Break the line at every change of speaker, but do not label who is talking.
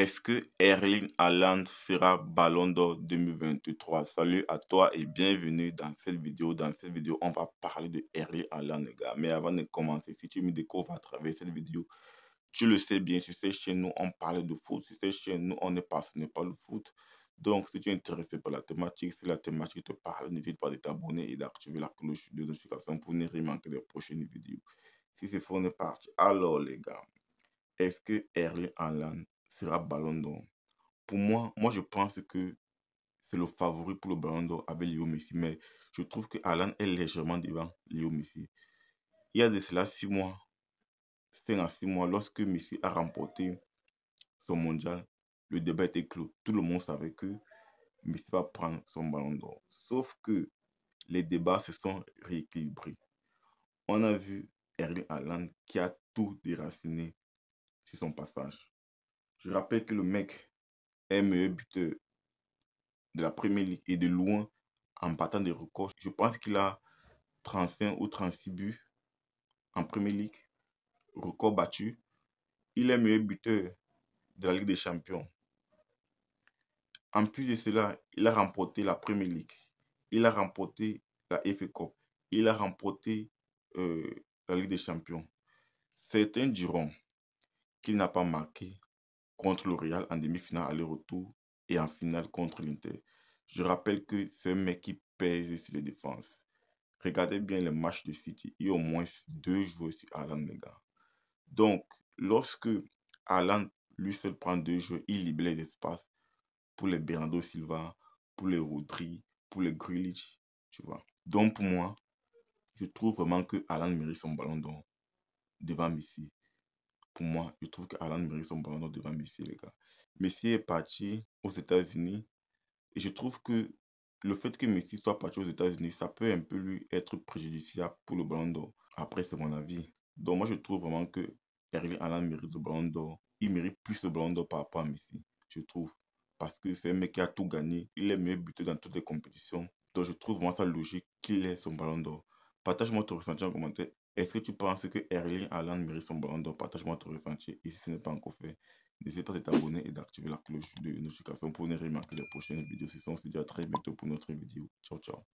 Est-ce que Erling Haaland sera Ballon d'Or 2023 Salut à toi et bienvenue dans cette vidéo. Dans cette vidéo, on va parler de Erling Haaland, les gars. Mais avant de commencer, si tu me découvres à travers cette vidéo, tu le sais bien, sur cette chaîne, nous, on parle de foot. Sur cette chaîne, nous, on est passionné par le foot. Donc, si tu es intéressé par la thématique, si la thématique te parle, n'hésite pas à t'abonner et d'activer la cloche de notification pour ne rien manquer des prochaines vidéos. Si c'est faux, on est parti. Alors, les gars, est-ce que Erling Haaland sera Ballon d'Or. Pour moi, moi je pense que c'est le favori pour le Ballon d'Or avec Léo Messi, mais je trouve que Alan est légèrement devant Léo Messi. Il y a de cela six mois, cinq à six mois, lorsque Messi a remporté son mondial, le débat était clos. Tout le monde savait que Messi va prendre son Ballon d'Or. Sauf que les débats se sont rééquilibrés. On a vu Erling Haaland qui a tout déraciné sur son passage. Je rappelle que le mec est meilleur buteur de la Premier League et de loin en battant des records. Je pense qu'il a 35 ou 36 buts en Premier League, record battu. Il est meilleur buteur de la Ligue des Champions. En plus de cela, il a remporté la Premier League. Il a remporté la FA Cup. Il a remporté euh, la Ligue des Champions. Certains diront qu'il n'a pas marqué contre le Real en demi-finale aller-retour et en finale contre l'Inter. Je rappelle que c'est un mec qui pèse sur les défenses. Regardez bien les matchs de City. Il y a au moins deux joueurs sur Alan, les gars. Donc, lorsque Alan lui seul prend deux joueurs, il libère les espaces pour les Bernardo Silva, pour les Rodri, pour les Grealish, tu vois. Donc, pour moi, je trouve vraiment que Alan mérite son ballon d'or devant Messi pour moi, je trouve que mérite son ballon d'or devant Messi, les gars. Messi est parti aux États-Unis et je trouve que le fait que Messi soit parti aux États-Unis, ça peut un peu lui être préjudiciable pour le ballon d'or. Après, c'est mon avis. Donc, moi, je trouve vraiment que Erling Haaland mérite le ballon d'or. Il mérite plus le ballon d'or par rapport à Messi, je trouve. Parce que c'est un mec qui a tout gagné. Il est meilleur buteur dans toutes les compétitions. Donc, je trouve vraiment ça logique qu'il ait son ballon d'or. Partage-moi ton ressenti en commentaire. Est-ce que tu penses que Erling Haaland mérite son ballon Partage-moi ton ressenti. Et si ce n'est pas encore fait, n'hésite pas à t'abonner et d'activer la cloche de notification pour ne rien manquer les prochaines vidéos. Si on se dit à très bientôt pour notre vidéo. Ciao, ciao.